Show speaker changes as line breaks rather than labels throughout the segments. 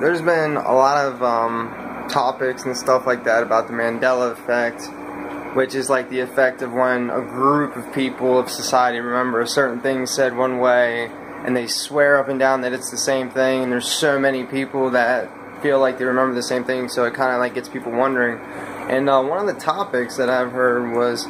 there's been a lot of um, topics and stuff like that about the Mandela effect, which is like the effect of when a group of people of society remember a certain thing said one way and they swear up and down that it's the same thing, and there's so many people that feel like they remember the same thing, so it kind of like gets people wondering. And uh, one of the topics that I've heard was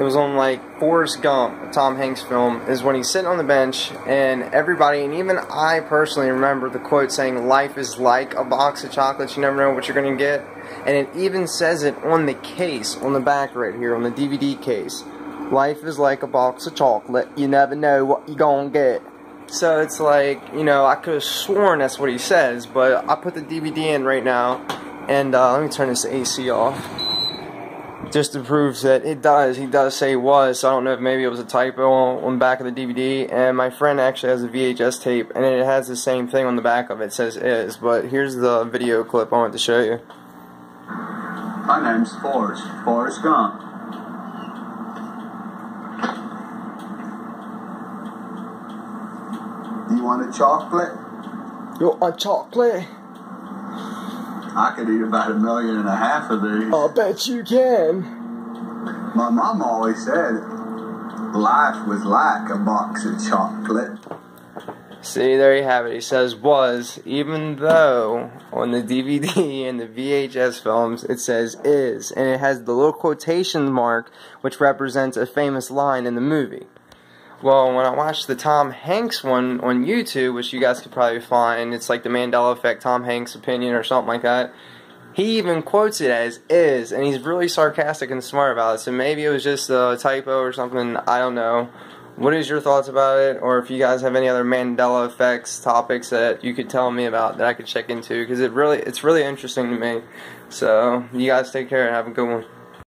it was on like Forrest Gump, Tom Hanks film, is when he's sitting on the bench and everybody, and even I personally remember the quote saying, Life is like a box of chocolates, you never know what you're going to get. And it even says it on the case, on the back right here, on the DVD case. Life is like a box of chocolate, you never know what you're going to get. So it's like, you know, I could have sworn that's what he says, but I put the DVD in right now, and uh, let me turn this AC off just to prove that it does. He does say was, so I don't know if maybe it was a typo on the back of the DVD. And my friend actually has a VHS tape, and it has the same thing on the back of it. it says is, but here's the video clip I want to show you.
My name's Forrest, Forrest Gump. Do you want a chocolate?
You want a chocolate?
I could eat about a million and a half of these.
I'll bet you can.
My mom always said life was like a box of chocolate.
See, there you have it. He says was, even though on the DVD and the VHS films it says is, and it has the little quotation mark which represents a famous line in the movie. Well, when I watched the Tom Hanks one on YouTube, which you guys could probably find, it's like the Mandela Effect Tom Hanks opinion or something like that. He even quotes it as is, and he's really sarcastic and smart about it. So maybe it was just a typo or something. I don't know. What is your thoughts about it, or if you guys have any other Mandela effects topics that you could tell me about that I could check into? Because it really, it's really interesting to me. So you guys take care and have a good one.